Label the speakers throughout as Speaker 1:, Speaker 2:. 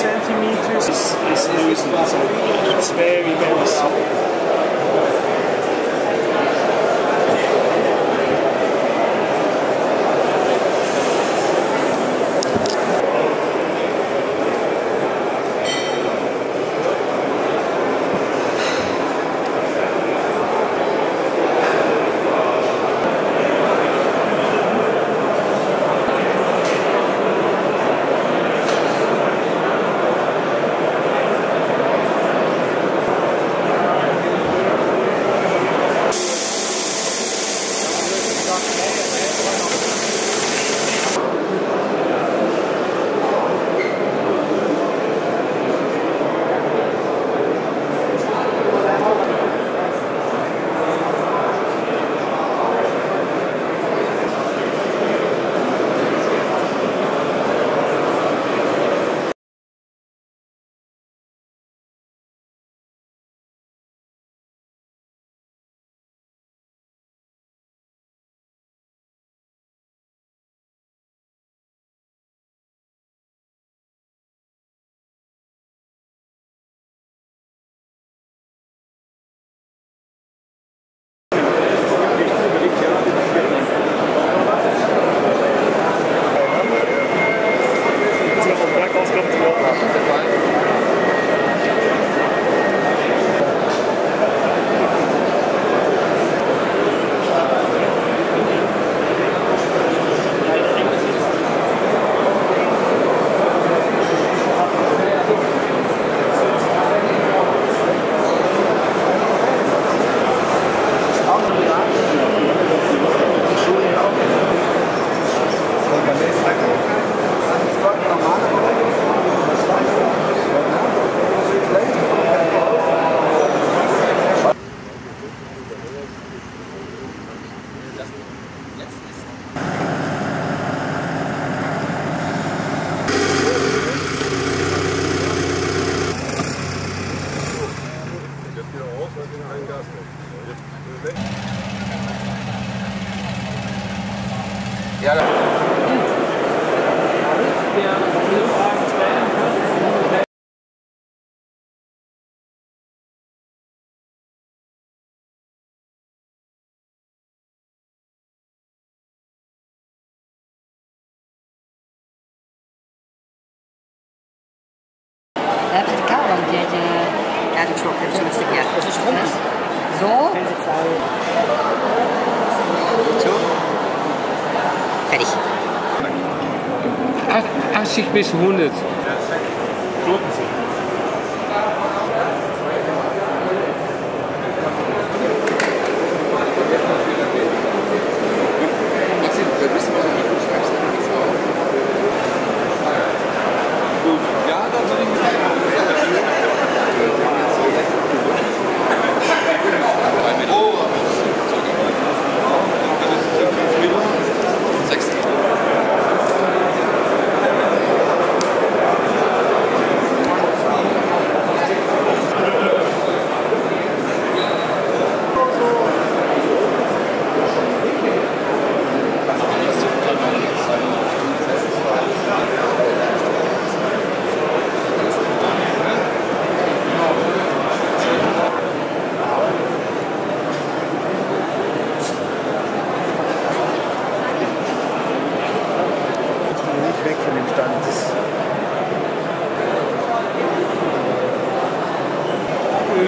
Speaker 1: centimeters is, is loosened, so it's very, very soft. hangi hasta? Is rond. Zo. Zo. Fertig.
Speaker 2: 80 bis 100.
Speaker 3: nicht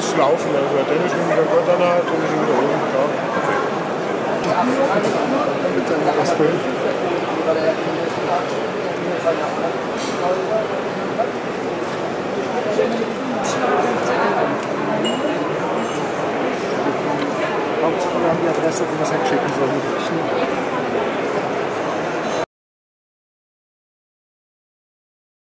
Speaker 3: ist Laufen, also dann ist wieder Gott dann halt, dann ist wieder oben, klar. Noch was füllen. Hauptsache wir haben die Adresse, wo wir es hinschicken sollen.